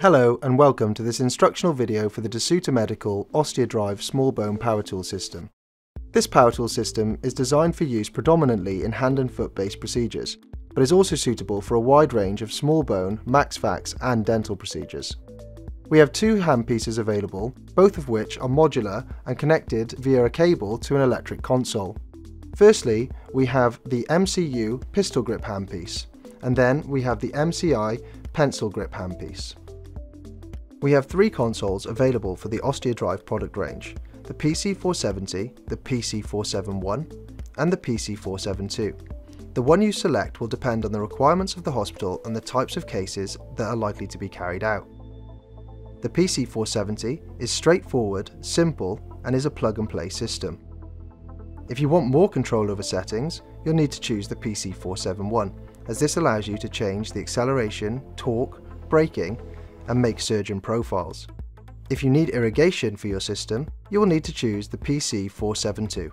Hello and welcome to this instructional video for the De Soutter Medical OsteoDrive small bone power tool system. This power tool system is designed for use predominantly in hand and foot based procedures, but is also suitable for a wide range of small bone, max facs and dental procedures. We have two handpieces available, both of which are modular and connected via a cable to an electric console. Firstly, we have the MCU pistol grip handpiece, and then we have the MCI pencil grip handpiece. We have three consoles available for the OsteoDrive product range, the PC470, the PC471 and the PC472. The one you select will depend on the requirements of the hospital and the types of cases that are likely to be carried out. The PC470 is straightforward, simple and is a plug and play system. If you want more control over settings, you'll need to choose the PC471 as this allows you to change the acceleration, torque, braking and make surgeon profiles. If you need irrigation for your system, you will need to choose the PC472.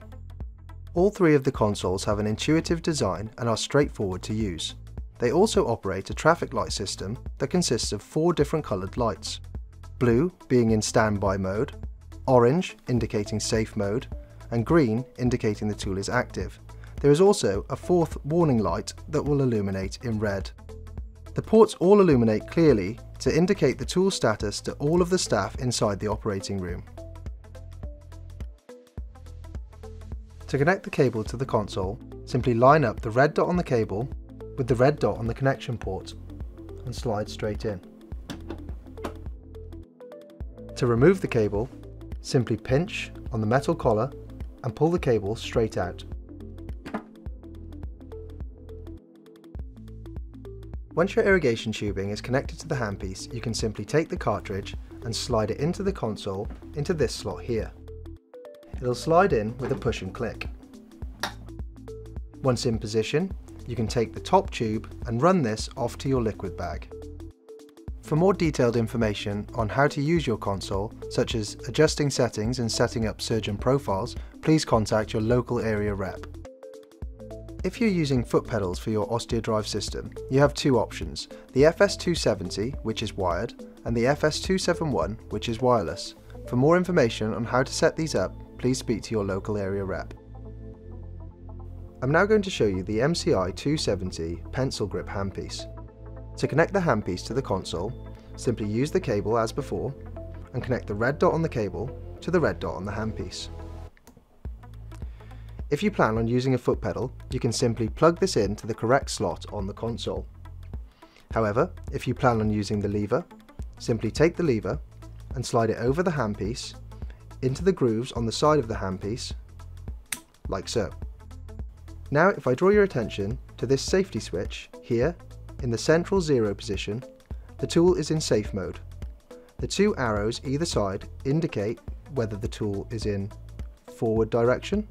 All three of the consoles have an intuitive design and are straightforward to use. They also operate a traffic light system that consists of four different coloured lights. Blue being in standby mode, orange indicating safe mode, and green indicating the tool is active. There is also a fourth warning light that will illuminate in red. The ports all illuminate clearly to indicate the tool status to all of the staff inside the operating room. To connect the cable to the console, simply line up the red dot on the cable with the red dot on the connection port and slide straight in. To remove the cable, simply pinch on the metal collar and pull the cable straight out. Once your irrigation tubing is connected to the handpiece, you can simply take the cartridge and slide it into the console into this slot here. It'll slide in with a push and click. Once in position, you can take the top tube and run this off to your liquid bag. For more detailed information on how to use your console, such as adjusting settings and setting up surgeon profiles, please contact your local area rep. If you're using foot pedals for your OsteoDrive system, you have two options, the FS270, which is wired, and the FS271, which is wireless. For more information on how to set these up, please speak to your local area rep. I'm now going to show you the MCI 270 pencil grip handpiece. To connect the handpiece to the console, simply use the cable as before, and connect the red dot on the cable to the red dot on the handpiece. If you plan on using a foot pedal, you can simply plug this in to the correct slot on the console. However, if you plan on using the lever, simply take the lever and slide it over the handpiece into the grooves on the side of the handpiece, like so. Now if I draw your attention to this safety switch here in the central zero position, the tool is in safe mode. The two arrows either side indicate whether the tool is in forward direction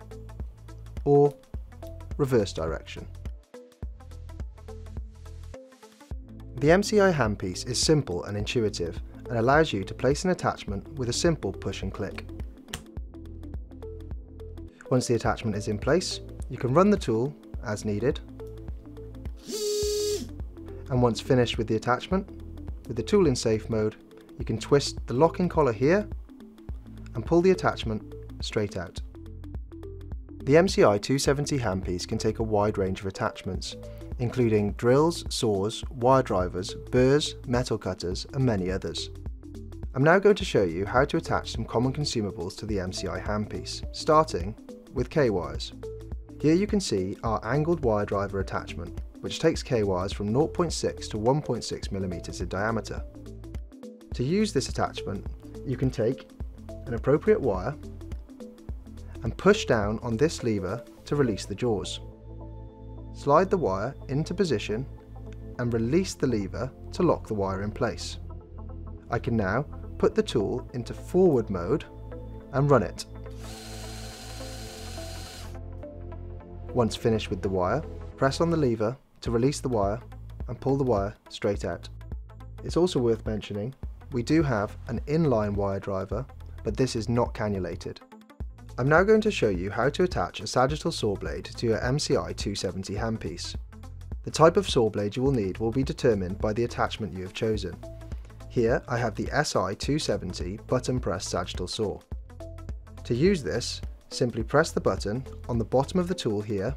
or reverse direction. The MCI handpiece is simple and intuitive and allows you to place an attachment with a simple push and click. Once the attachment is in place, you can run the tool as needed and once finished with the attachment, with the tool in safe mode, you can twist the locking collar here and pull the attachment straight out. The MCI 270 handpiece can take a wide range of attachments, including drills, saws, wire drivers, burrs, metal cutters and many others. I'm now going to show you how to attach some common consumables to the MCI handpiece, starting with K-wires. Here you can see our angled wire driver attachment, which takes K-wires from 0.6 to 1.6 millimeters in diameter. To use this attachment, you can take an appropriate wire and push down on this lever to release the jaws. Slide the wire into position and release the lever to lock the wire in place. I can now put the tool into forward mode and run it. Once finished with the wire, press on the lever to release the wire and pull the wire straight out. It's also worth mentioning, we do have an inline wire driver, but this is not cannulated. I'm now going to show you how to attach a sagittal saw blade to your MCI 270 handpiece. The type of saw blade you will need will be determined by the attachment you have chosen. Here I have the SI270 button press sagittal saw. To use this, simply press the button on the bottom of the tool here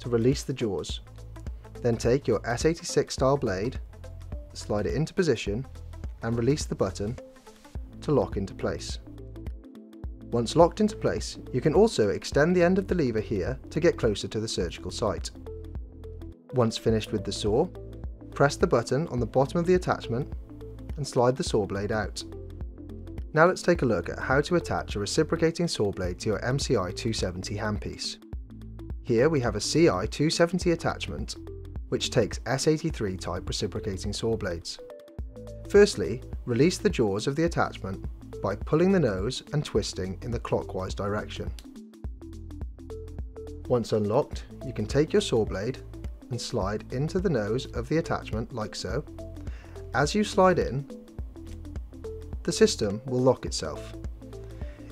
to release the jaws. Then take your S86 style blade, slide it into position and release the button to lock into place. Once locked into place, you can also extend the end of the lever here to get closer to the surgical site. Once finished with the saw, press the button on the bottom of the attachment and slide the saw blade out. Now let's take a look at how to attach a reciprocating saw blade to your MCI 270 handpiece. Here we have a CI 270 attachment which takes S83 type reciprocating saw blades. Firstly, release the jaws of the attachment by pulling the nose and twisting in the clockwise direction. Once unlocked, you can take your saw blade and slide into the nose of the attachment like so. As you slide in, the system will lock itself.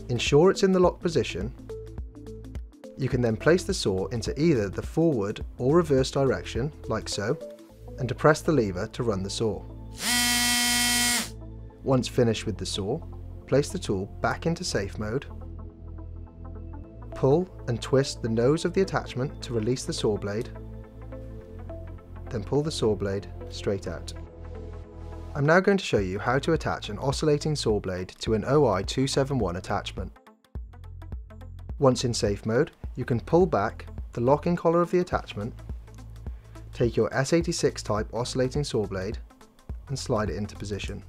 Ensure it's in the lock position you can then place the saw into either the forward or reverse direction, like so, and depress the lever to run the saw. Once finished with the saw, place the tool back into safe mode, pull and twist the nose of the attachment to release the saw blade, then pull the saw blade straight out. I'm now going to show you how to attach an oscillating saw blade to an OI271 attachment. Once in safe mode, you can pull back the locking collar of the attachment, take your S86 type oscillating saw blade and slide it into position.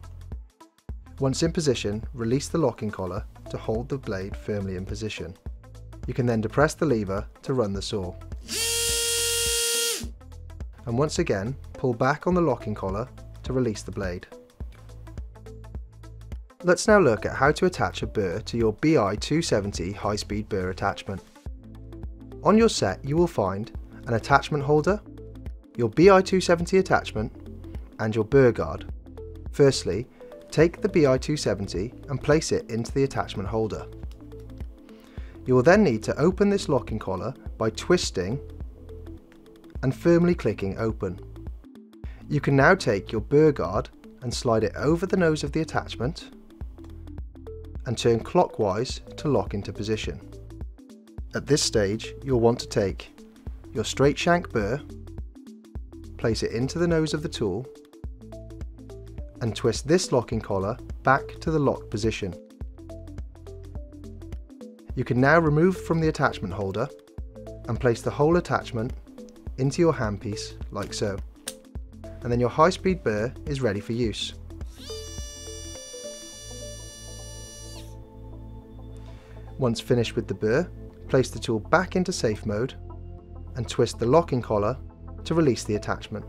Once in position, release the locking collar to hold the blade firmly in position. You can then depress the lever to run the saw. And once again, pull back on the locking collar to release the blade. Let's now look at how to attach a burr to your BI270 high-speed burr attachment. On your set you will find an attachment holder, your BI270 attachment and your burr guard. Firstly, take the BI270 and place it into the attachment holder. You will then need to open this locking collar by twisting and firmly clicking open. You can now take your burr guard and slide it over the nose of the attachment and turn clockwise to lock into position. At this stage, you'll want to take your straight shank burr, place it into the nose of the tool, and twist this locking collar back to the lock position. You can now remove from the attachment holder and place the whole attachment into your handpiece like so. And then your high-speed burr is ready for use. Once finished with the burr, place the tool back into safe mode and twist the locking collar to release the attachment.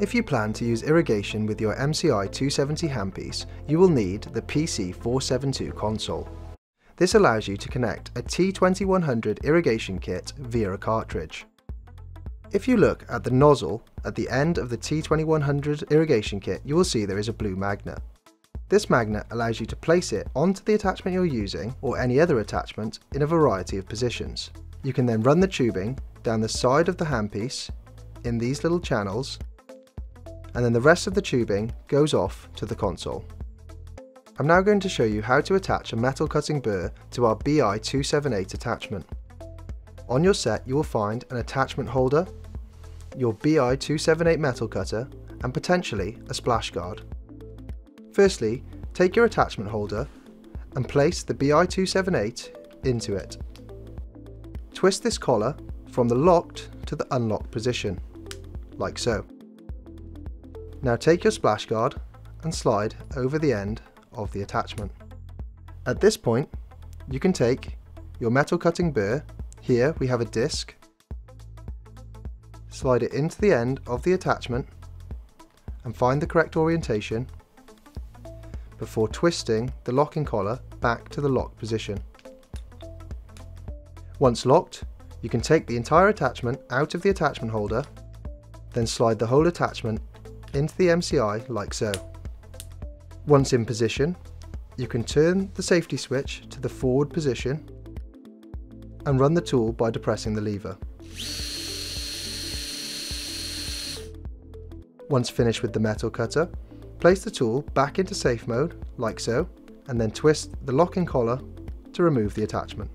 If you plan to use irrigation with your MCI 270 handpiece, you will need the PC472 console. This allows you to connect a T2100 irrigation kit via a cartridge. If you look at the nozzle at the end of the T2100 irrigation kit, you will see there is a blue magnet. This magnet allows you to place it onto the attachment you're using or any other attachment in a variety of positions. You can then run the tubing down the side of the handpiece in these little channels and then the rest of the tubing goes off to the console. I'm now going to show you how to attach a metal cutting burr to our BI278 attachment. On your set you will find an attachment holder, your BI278 metal cutter and potentially a splash guard. Firstly, take your attachment holder and place the BI278 into it. Twist this collar from the locked to the unlocked position, like so. Now take your splash guard and slide over the end of the attachment. At this point, you can take your metal cutting burr, here we have a disc, slide it into the end of the attachment and find the correct orientation before twisting the locking collar back to the locked position. Once locked, you can take the entire attachment out of the attachment holder, then slide the whole attachment into the MCI like so. Once in position, you can turn the safety switch to the forward position and run the tool by depressing the lever. Once finished with the metal cutter, Place the tool back into safe mode, like so, and then twist the locking collar to remove the attachment.